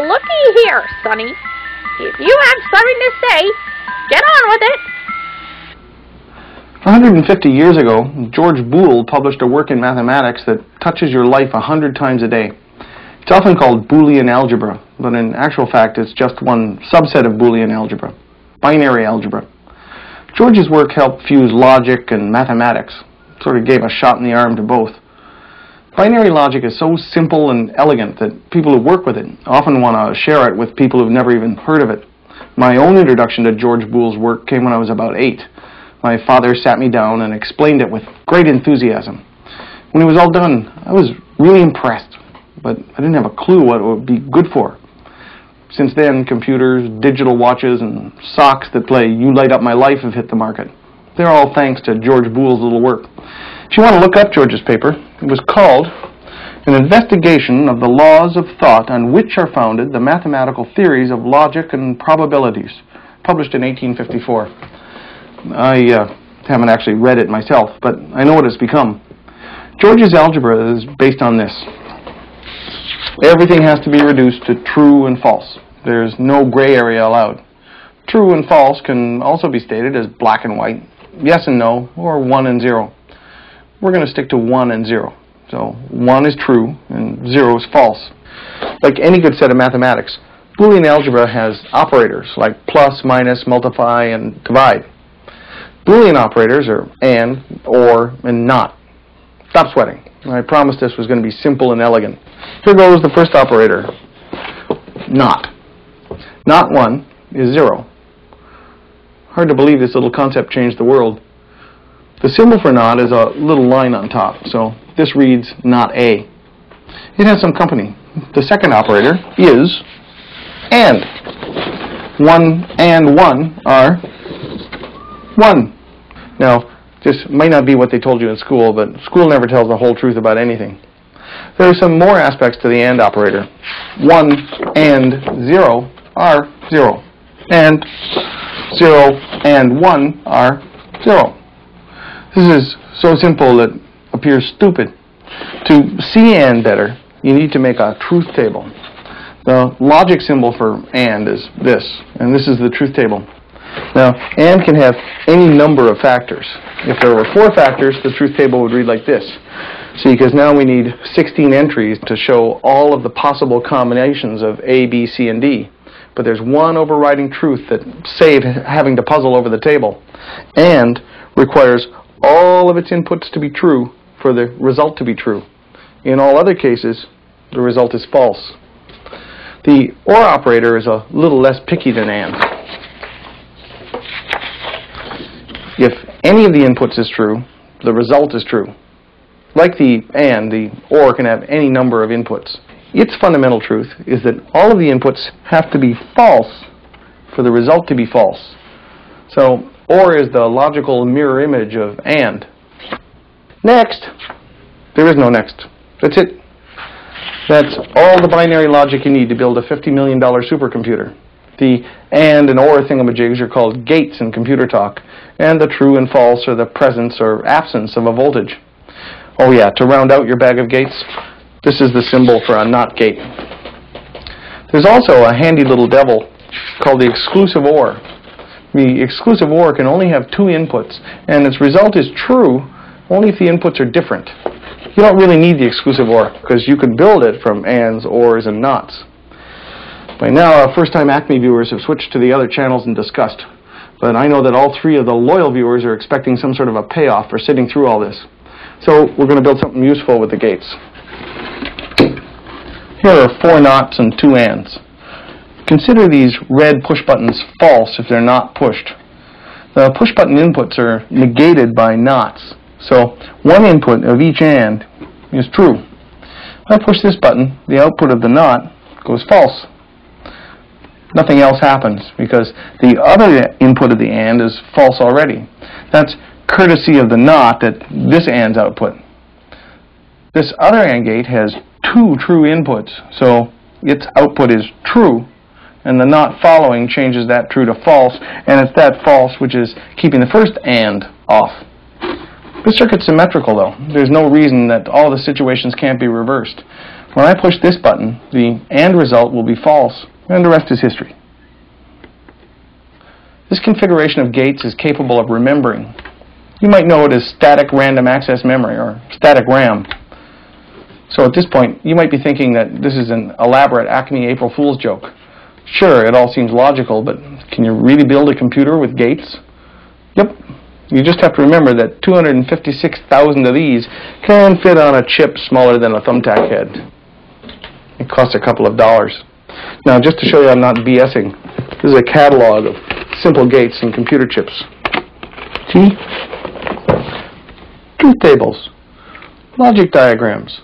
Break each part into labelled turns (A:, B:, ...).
A: Looky here, Sonny. If you have something to say, get on with it.
B: 150 years ago, George Boole published a work in mathematics that touches your life a hundred times a day. It's often called Boolean algebra, but in actual fact it's just one subset of Boolean algebra, binary algebra. George's work helped fuse logic and mathematics, sort of gave a shot in the arm to both. Binary logic is so simple and elegant that people who work with it often want to share it with people who've never even heard of it. My own introduction to George Boole's work came when I was about eight. My father sat me down and explained it with great enthusiasm. When it was all done, I was really impressed, but I didn't have a clue what it would be good for. Since then, computers, digital watches, and socks that play You Light Up My Life have hit the market. They're all thanks to George Boole's little work. If you want to look up George's paper, it was called An Investigation of the Laws of Thought on Which Are Founded the Mathematical Theories of Logic and Probabilities, published in 1854. I uh, haven't actually read it myself, but I know what it's become. George's algebra is based on this. Everything has to be reduced to true and false. There's no gray area allowed. True and false can also be stated as black and white, yes and no, or 1 and 0. We're going to stick to 1 and 0. So 1 is true and 0 is false. Like any good set of mathematics, Boolean algebra has operators like plus, minus, multiply, and divide. Boolean operators are and, or, and not. Stop sweating. I promised this was going to be simple and elegant. Here goes the first operator. Not. Not 1 is 0. Hard to believe this little concept changed the world. The symbol for not is a little line on top, so this reads not A. It has some company. The second operator is and. 1 and 1 are 1. Now, this might not be what they told you in school, but school never tells the whole truth about anything. There are some more aspects to the AND operator. 1 and 0 are 0. And 0 and 1 are 0. This is so simple it appears stupid. To see AND better, you need to make a truth table. The logic symbol for AND is this, and this is the truth table. Now, AND can have any number of factors. If there were four factors, the truth table would read like this. See, because now we need 16 entries to show all of the possible combinations of A, B, C, and D. But there's one overriding truth that saves having to puzzle over the table. AND requires all of its inputs to be true for the result to be true. In all other cases, the result is false. The OR operator is a little less picky than AND. If any of the inputs is true, the result is true. Like the AND, the OR can have any number of inputs. Its fundamental truth is that all of the inputs have to be false for the result to be false. So OR is the logical mirror image of AND. Next. There is no next. That's it. That's all the binary logic you need to build a $50 million supercomputer. The AND and OR thingamajigs are called gates in computer talk, and the true and false are the presence or absence of a voltage. Oh yeah, to round out your bag of gates, this is the symbol for a NOT gate. There's also a handy little devil called the exclusive OR. The exclusive OR can only have two inputs, and its result is true only if the inputs are different. You don't really need the exclusive OR, because you can build it from ANDs, ORs, and NOTs. By now, our first-time Acme viewers have switched to the other channels in disgust. But I know that all three of the loyal viewers are expecting some sort of a payoff for sitting through all this. So we're going to build something useful with the gates. Here are four NOTs and two ands. Consider these red push buttons false if they're not pushed. The push button inputs are negated by NOTs. So one input of each and is true. If I push this button, the output of the NOT goes false nothing else happens because the other input of the AND is false already. That's courtesy of the NOT that this AND's output. This other AND gate has two true inputs, so its output is true, and the NOT following changes that true to false, and it's that false which is keeping the first AND off. This circuit's symmetrical though. There's no reason that all the situations can't be reversed. When I push this button, the AND result will be false, and the rest is history. This configuration of gates is capable of remembering. You might know it as static random access memory, or static RAM. So at this point, you might be thinking that this is an elaborate Acme April Fool's joke. Sure, it all seems logical, but can you really build a computer with gates? Yep. You just have to remember that 256,000 of these can fit on a chip smaller than a thumbtack head. It costs a couple of dollars. Now, just to show you I'm not BSing, this is a catalog of simple gates and computer chips. See? Truth tables, logic diagrams.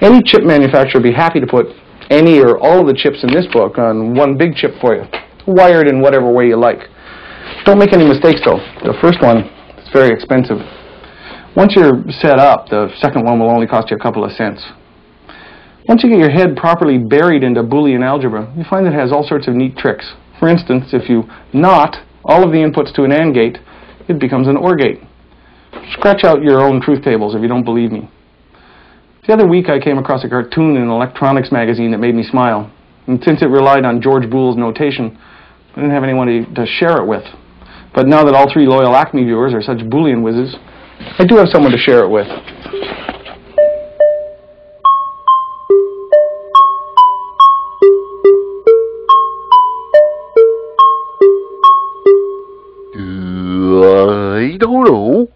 B: Any chip manufacturer would be happy to put any or all of the chips in this book on one big chip for you, wired in whatever way you like. Don't make any mistakes though. The first one is very expensive. Once you're set up, the second one will only cost you a couple of cents. Once you get your head properly buried into Boolean algebra, you find it has all sorts of neat tricks. For instance, if you NOT all of the inputs to an AND gate, it becomes an OR gate. Scratch out your own truth tables if you don't believe me. The other week I came across a cartoon in an electronics magazine that made me smile. And since it relied on George Boole's notation, I didn't have anyone to, to share it with. But now that all three loyal Acme viewers are such Boolean whizzes, I do have someone to share it with.
C: I don't know.